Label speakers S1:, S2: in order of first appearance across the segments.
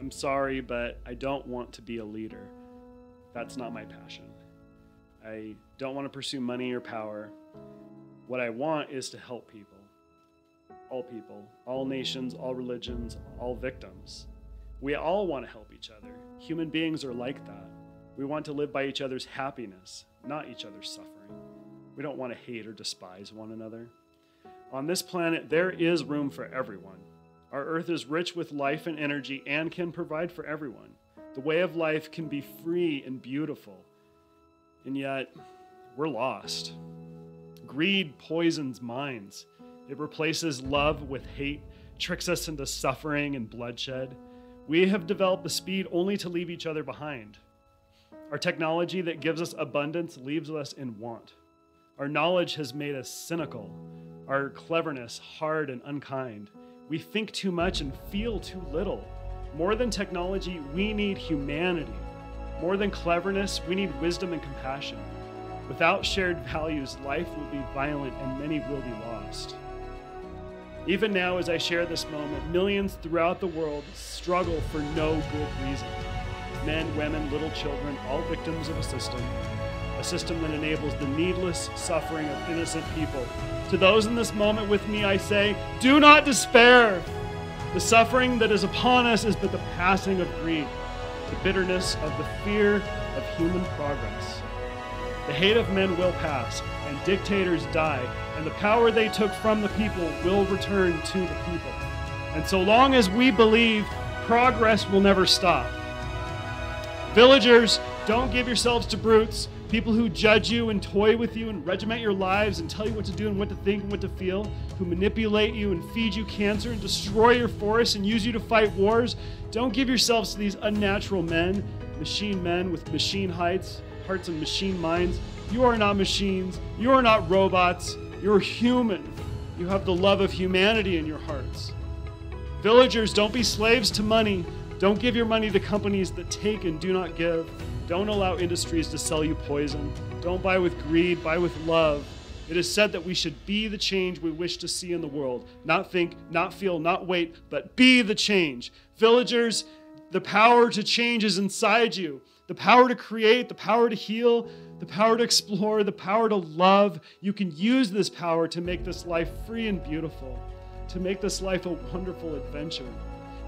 S1: I'm sorry, but I don't want to be a leader. That's not my passion. I don't want to pursue money or power. What I want is to help people. All people, all nations, all religions, all victims. We all want to help each other. Human beings are like that. We want to live by each other's happiness, not each other's suffering. We don't want to hate or despise one another. On this planet, there is room for everyone. Our earth is rich with life and energy and can provide for everyone. The way of life can be free and beautiful. And yet, we're lost. Greed poisons minds. It replaces love with hate, tricks us into suffering and bloodshed. We have developed the speed only to leave each other behind. Our technology that gives us abundance leaves us in want. Our knowledge has made us cynical, our cleverness hard and unkind. We think too much and feel too little. More than technology, we need humanity. More than cleverness, we need wisdom and compassion. Without shared values, life will be violent and many will be lost. Even now, as I share this moment, millions throughout the world struggle for no good reason. Men, women, little children, all victims of a system, a system that enables the needless suffering of innocent people. To those in this moment with me, I say, do not despair. The suffering that is upon us is but the passing of greed, the bitterness of the fear of human progress. The hate of men will pass, and dictators die, and the power they took from the people will return to the people. And so long as we believe, progress will never stop. Villagers, don't give yourselves to brutes, people who judge you and toy with you and regiment your lives and tell you what to do and what to think and what to feel, who manipulate you and feed you cancer and destroy your forests and use you to fight wars. Don't give yourselves to these unnatural men, machine men with machine heights, hearts and machine minds. You are not machines. You are not robots. You're human. You have the love of humanity in your hearts. Villagers, don't be slaves to money. Don't give your money to companies that take and do not give. Don't allow industries to sell you poison. Don't buy with greed, buy with love. It is said that we should be the change we wish to see in the world. Not think, not feel, not wait, but be the change. Villagers, the power to change is inside you. The power to create, the power to heal, the power to explore, the power to love. You can use this power to make this life free and beautiful, to make this life a wonderful adventure.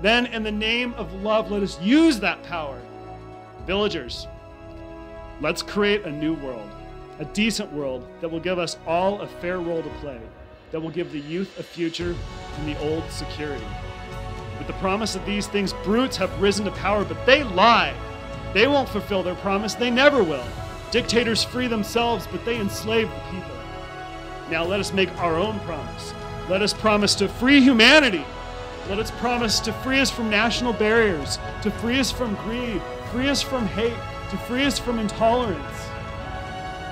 S1: Then, in the name of love, let us use that power. Villagers, Let's create a new world, a decent world that will give us all a fair role to play, that will give the youth a future and the old security. With the promise of these things, brutes have risen to power, but they lie. They won't fulfill their promise, they never will. Dictators free themselves, but they enslave the people. Now let us make our own promise. Let us promise to free humanity. Let us promise to free us from national barriers, to free us from greed, free us from hate, to free us from intolerance.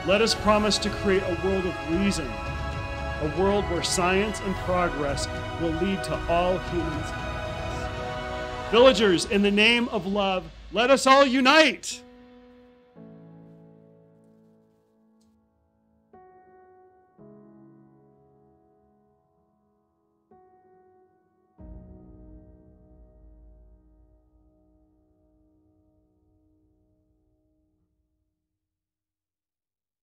S1: Let us promise to create a world of reason, a world where science and progress will lead to all humans. Villagers, in the name of love, let us all unite.